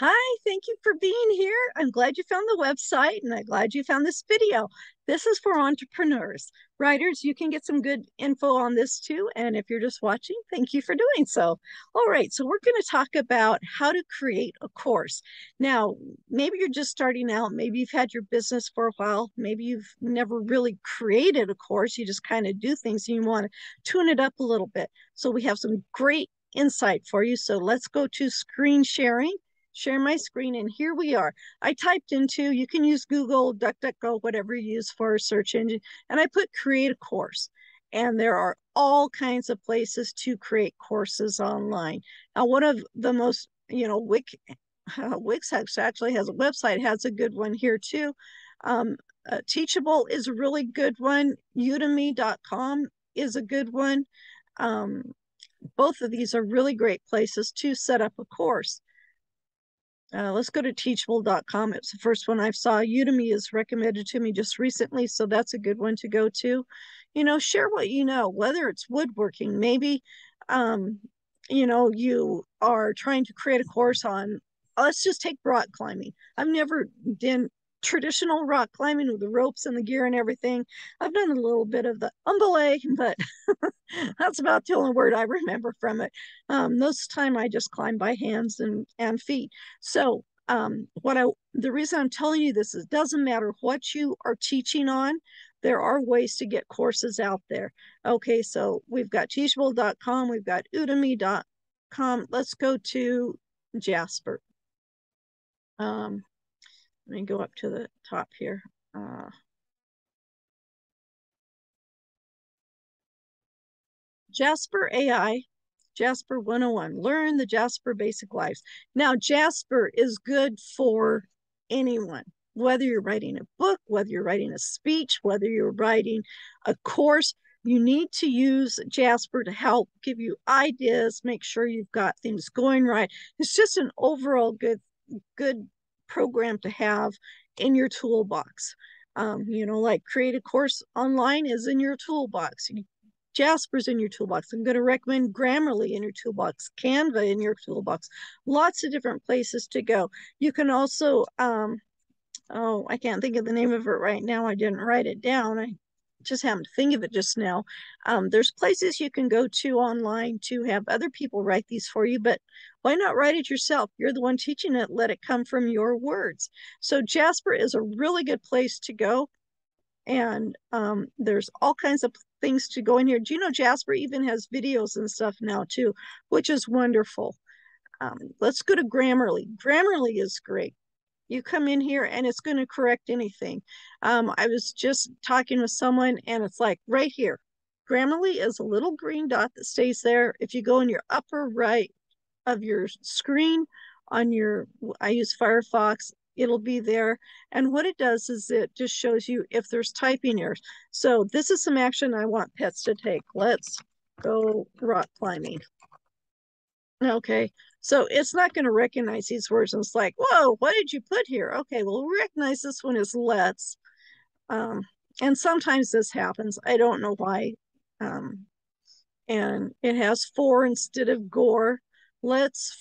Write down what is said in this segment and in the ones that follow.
Hi, thank you for being here. I'm glad you found the website and I'm glad you found this video. This is for entrepreneurs. Writers, you can get some good info on this too. And if you're just watching, thank you for doing so. All right, so we're going to talk about how to create a course. Now, maybe you're just starting out. Maybe you've had your business for a while. Maybe you've never really created a course. You just kind of do things and you want to tune it up a little bit. So we have some great insight for you. So let's go to screen sharing share my screen, and here we are. I typed into, you can use Google, DuckDuckGo, whatever you use for a search engine, and I put create a course. And there are all kinds of places to create courses online. Now, one of the most, you know, Wix, uh, Wix actually has a website, has a good one here too. Um, uh, Teachable is a really good one. Udemy.com is a good one. Um, both of these are really great places to set up a course. Uh, let's go to teachable.com. It's the first one I saw. Udemy is recommended to me just recently, so that's a good one to go to. You know, share what you know, whether it's woodworking, maybe, um, you know, you are trying to create a course on, let's just take rock climbing. I've never done traditional rock climbing with the ropes and the gear and everything. I've done a little bit of the on belay, but that's about the only word I remember from it. Um, most time I just climb by hands and, and feet. So um, what I the reason I'm telling you this is it doesn't matter what you are teaching on, there are ways to get courses out there. Okay, so we've got teachable.com, we've got udemy.com. Let's go to Jasper. Um, let me go up to the top here. Uh, Jasper AI, Jasper 101, learn the Jasper basic lives. Now, Jasper is good for anyone, whether you're writing a book, whether you're writing a speech, whether you're writing a course, you need to use Jasper to help give you ideas, make sure you've got things going right. It's just an overall good, good program to have in your toolbox. Um, you know, like create a course online is in your toolbox. Jasper's in your toolbox. I'm going to recommend Grammarly in your toolbox, Canva in your toolbox. Lots of different places to go. You can also, um, oh, I can't think of the name of it right now. I didn't write it down. I just happened to think of it just now. Um, there's places you can go to online to have other people write these for you, but why not write it yourself? You're the one teaching it. Let it come from your words. So Jasper is a really good place to go. And um, there's all kinds of things to go in here. Do you know Jasper even has videos and stuff now too, which is wonderful. Um, let's go to Grammarly. Grammarly is great you come in here and it's going to correct anything. Um, I was just talking with someone and it's like right here. Grammarly is a little green dot that stays there. If you go in your upper right of your screen on your, I use Firefox, it'll be there. And what it does is it just shows you if there's typing errors. So this is some action I want pets to take. Let's go rock climbing. Okay, so it's not going to recognize these words. And it's like, whoa, what did you put here? Okay, well, we recognize this one as let's. Um, and sometimes this happens. I don't know why. Um, and it has for instead of gore. Let's,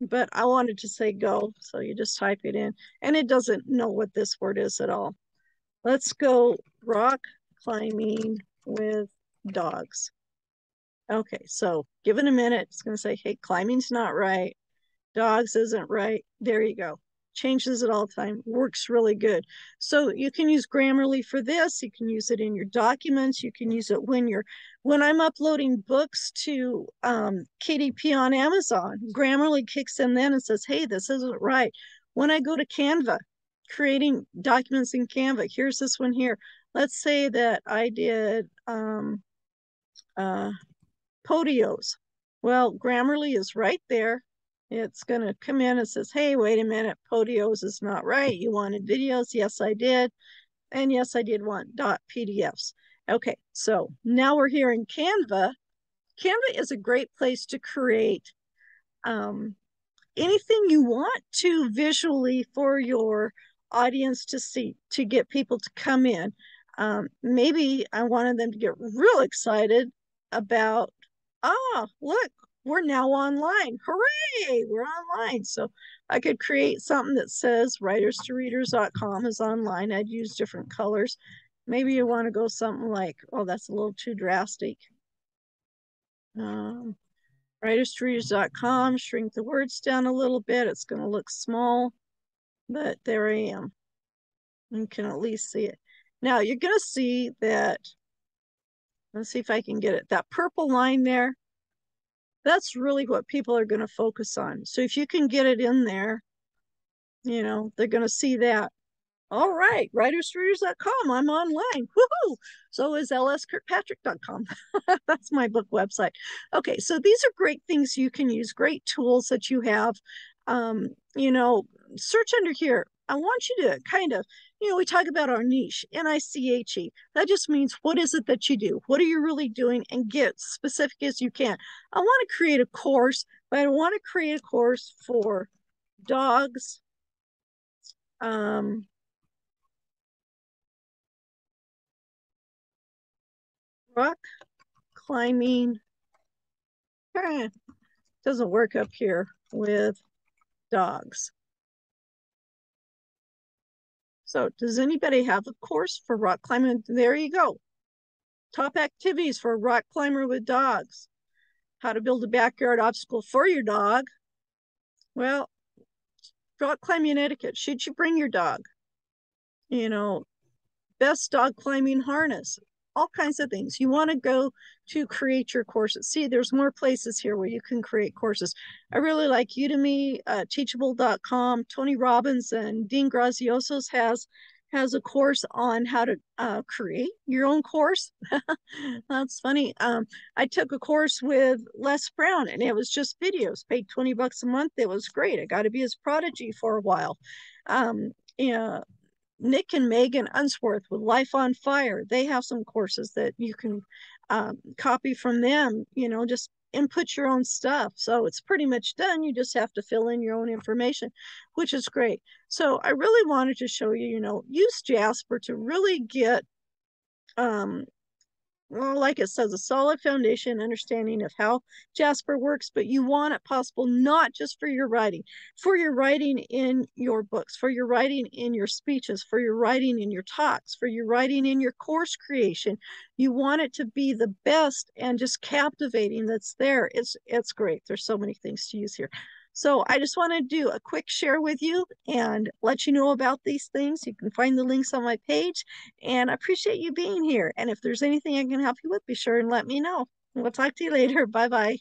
but I wanted to say go. So you just type it in and it doesn't know what this word is at all. Let's go rock climbing with dogs. Okay, so give it a minute. It's going to say, hey, climbing's not right. Dogs isn't right. There you go. Changes it all the time. Works really good. So you can use Grammarly for this. You can use it in your documents. You can use it when you're, when I'm uploading books to um, KDP on Amazon, Grammarly kicks in then and says, hey, this isn't right. When I go to Canva, creating documents in Canva, here's this one here. Let's say that I did, um, uh, Podios. Well, Grammarly is right there. It's going to come in and says, hey, wait a minute, Podios is not right. You wanted videos? Yes, I did. And yes, I did want dot PDFs. Okay, so now we're here in Canva. Canva is a great place to create um, anything you want to visually for your audience to see, to get people to come in. Um, maybe I wanted them to get real excited about ah, look, we're now online. Hooray, we're online. So I could create something that says writers to readers.com is online. I'd use different colors. Maybe you want to go something like, oh, that's a little too drastic. Um, writers to readers.com, shrink the words down a little bit. It's going to look small, but there I am. You can at least see it. Now you're going to see that, let's see if I can get it, that purple line there, that's really what people are going to focus on. So if you can get it in there, you know, they're going to see that. All right, writersreaders.com. I'm online. Woohoo! So is lskirkpatrick.com. That's my book website. Okay, so these are great things you can use, great tools that you have. Um, you know, search under here. I want you to kind of, you know, we talk about our niche, N I C H E. That just means what is it that you do? What are you really doing? And get specific as you can. I want to create a course, but I want to create a course for dogs, um, rock climbing. Doesn't work up here with dogs. So does anybody have a course for rock climbing? There you go. Top activities for a rock climber with dogs. How to build a backyard obstacle for your dog. Well, rock climbing etiquette. Should you bring your dog? You know, best dog climbing harness all kinds of things. You want to go to create your courses. See, there's more places here where you can create courses. I really like Udemy, uh, teachable.com. Tony Robbins and Dean Graziosi's has has a course on how to uh, create your own course. That's funny. Um, I took a course with Les Brown and it was just videos, paid 20 bucks a month. It was great. I got to be his prodigy for a while. Um, yeah, Nick and Megan Unsworth with Life on Fire, they have some courses that you can um, copy from them, you know, just input your own stuff. So it's pretty much done. You just have to fill in your own information, which is great. So I really wanted to show you, you know, use Jasper to really get um, well, like it says, a solid foundation understanding of how Jasper works, but you want it possible not just for your writing, for your writing in your books, for your writing in your speeches, for your writing in your talks, for your writing in your course creation. You want it to be the best and just captivating that's there. It's it's great. There's so many things to use here. So I just want to do a quick share with you and let you know about these things. You can find the links on my page and I appreciate you being here. And if there's anything I can help you with, be sure and let me know. We'll talk to you later. Bye-bye.